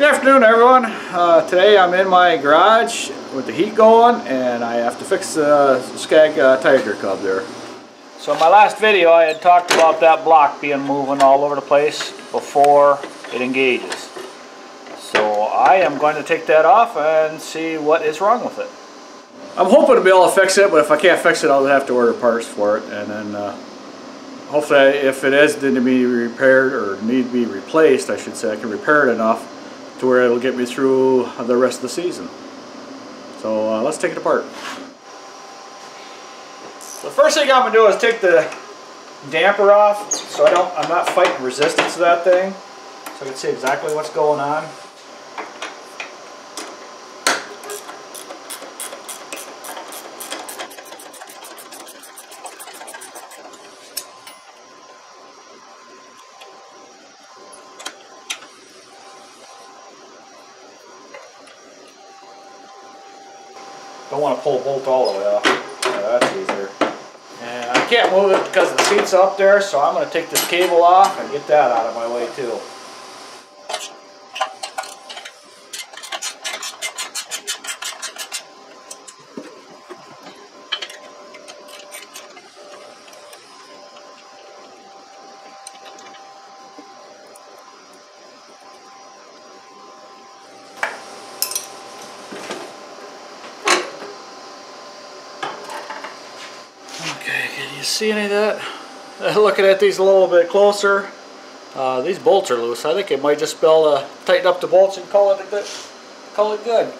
Good afternoon everyone. Uh, today I'm in my garage with the heat going and I have to fix the Scag uh, Tiger Cub there. So in my last video I had talked about that block being moving all over the place before it engages. So I am going to take that off and see what is wrong with it. I'm hoping to be able to fix it, but if I can't fix it I'll have to order parts for it and then uh, hopefully if it is to be repaired or need to be replaced I should say I can repair it enough to where it'll get me through the rest of the season. So uh, let's take it apart. The first thing I'm gonna do is take the damper off so I don't I'm not fighting resistance to that thing so I can see exactly what's going on. Don't want to pull the bolt all the way off. Yeah, that's easier. And I can't move it because the seat's up there, so I'm going to take this cable off and get that out of my way too. Okay, can you see any of that? Looking at these a little bit closer, uh, these bolts are loose. I think it might just be able to tighten up the bolts and call it good. Call it good.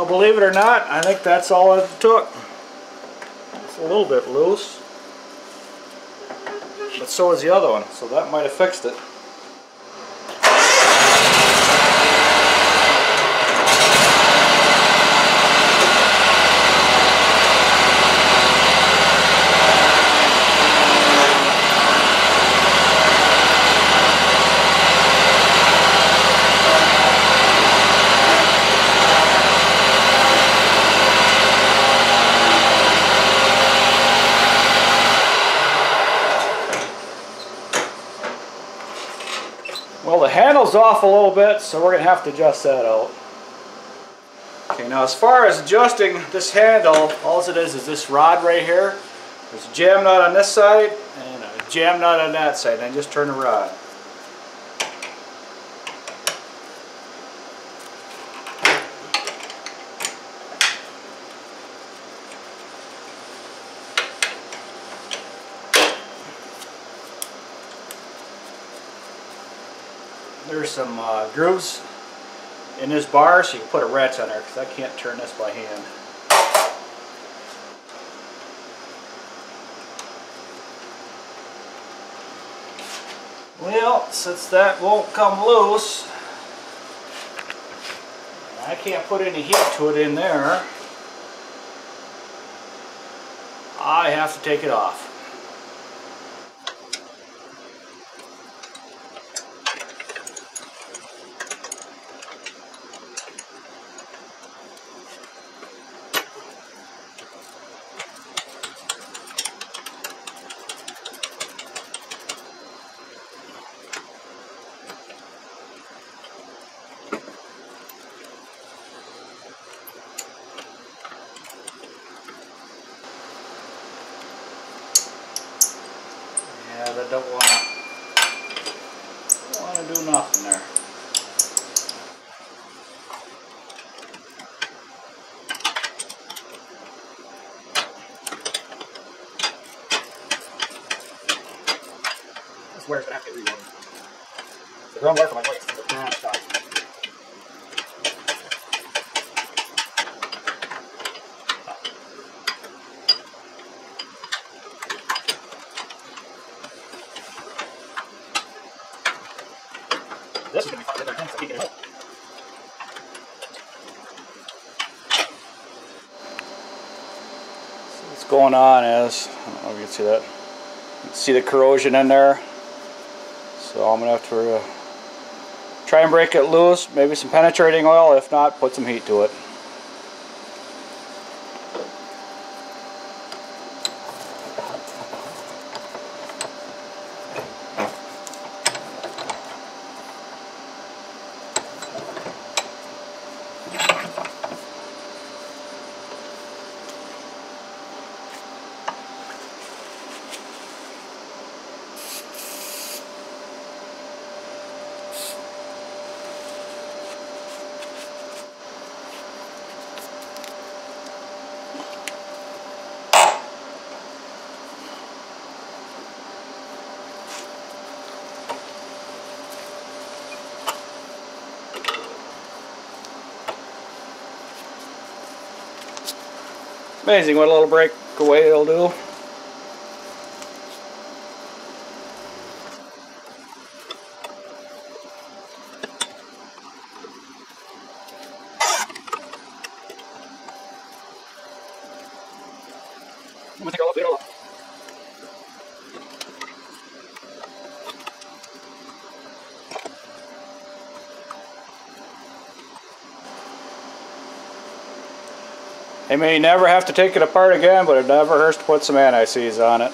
Well, believe it or not, I think that's all it took. It's a little bit loose. But so is the other one, so that might have fixed it. Well, off a little bit, so we're going to have to adjust that out. Okay, now as far as adjusting this handle, all it is is this rod right here. There's a jam nut on this side and a jam nut on that side, and just turn the rod. There's some uh, grooves in this bar, so you can put a ratchet on there because I can't turn this by hand. Well, since that won't come loose, I can't put any heat to it in there, I have to take it off. They don't want to want to do nothing there. This wears it after reloading. The wrong for my voice. This be. I can't get out. What's going on is, I don't know if you can see that. You can see the corrosion in there. So I'm gonna have to uh, try and break it loose, maybe some penetrating oil, if not, put some heat to it. Amazing what a little breakaway will do. I'm gonna a little bit They may never have to take it apart again, but it never hurts to put some anti-seize on it.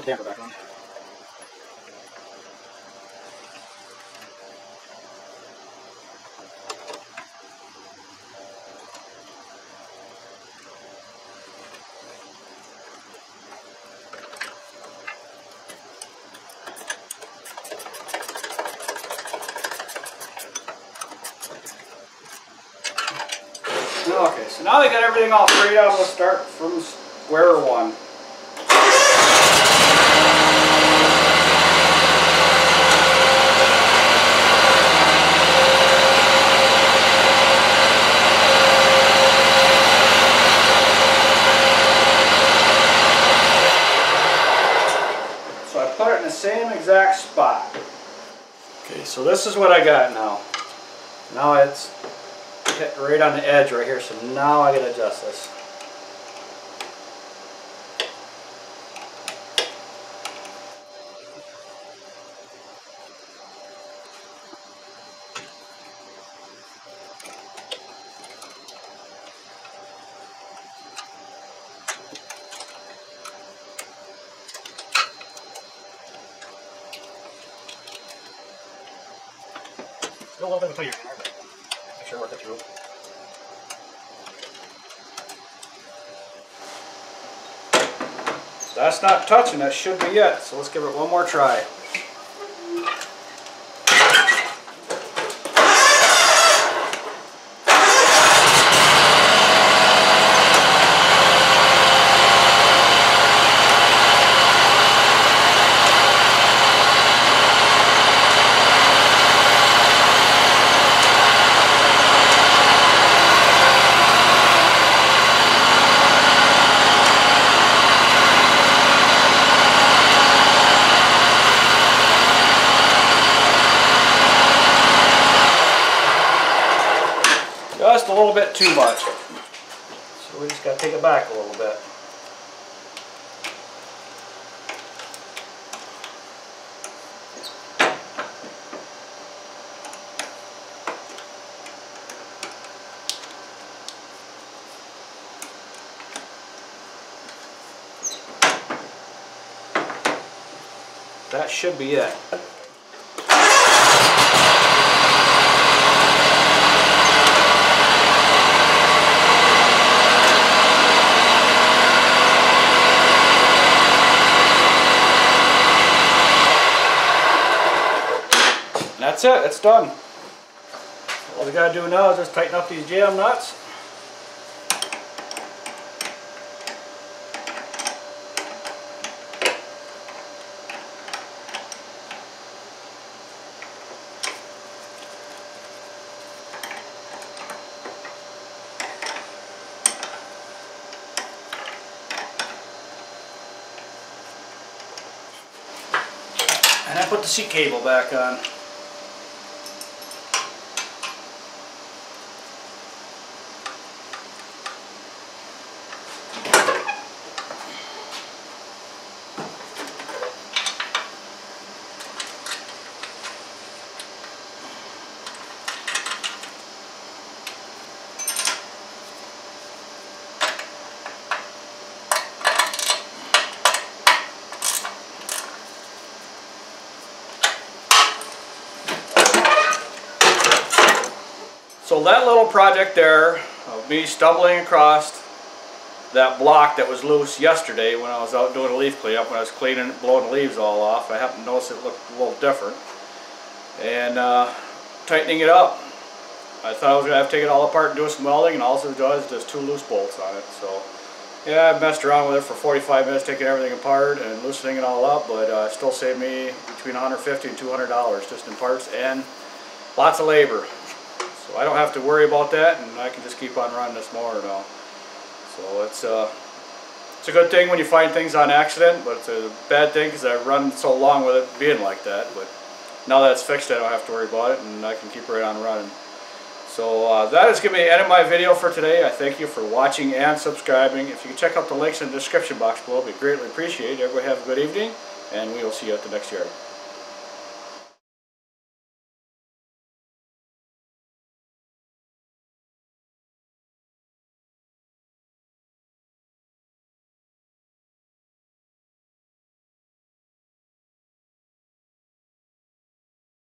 Put. Okay, so now they got everything all freed up, we'll start from square one. In the same exact spot. Okay, so this is what I got now. Now it's hit right on the edge right here, so now I gotta adjust this. A little bit until you're in there, but make sure work it through. That's not touching, that should be it, so let's give it one more try. Just a little bit too much. So we just gotta take it back a little bit. That should be it. That's it, it's done. All we gotta do now is just tighten up these jam nuts. And I put the seat cable back on. That little project there of me stumbling across that block that was loose yesterday when I was out doing a leaf cleanup, when I was cleaning, blowing the leaves all off, I happened to notice it looked a little different. And uh, tightening it up. I thought I was going to have to take it all apart and do some welding and all it does is two loose bolts on it. So yeah, I messed around with it for 45 minutes taking everything apart and loosening it all up, but uh, it still saved me between 150 and 200 dollars just in parts and lots of labor. So I don't have to worry about that and I can just keep on running this mower now. So it's uh, it's a good thing when you find things on accident, but it's a bad thing because I run so long with it being like that. But now that it's fixed, I don't have to worry about it and I can keep right on running. So uh, that is going to be the end of my video for today. I thank you for watching and subscribing. If you can check out the links in the description box below, it'd be greatly appreciated. Everybody have a good evening, and we will see you at the next yard.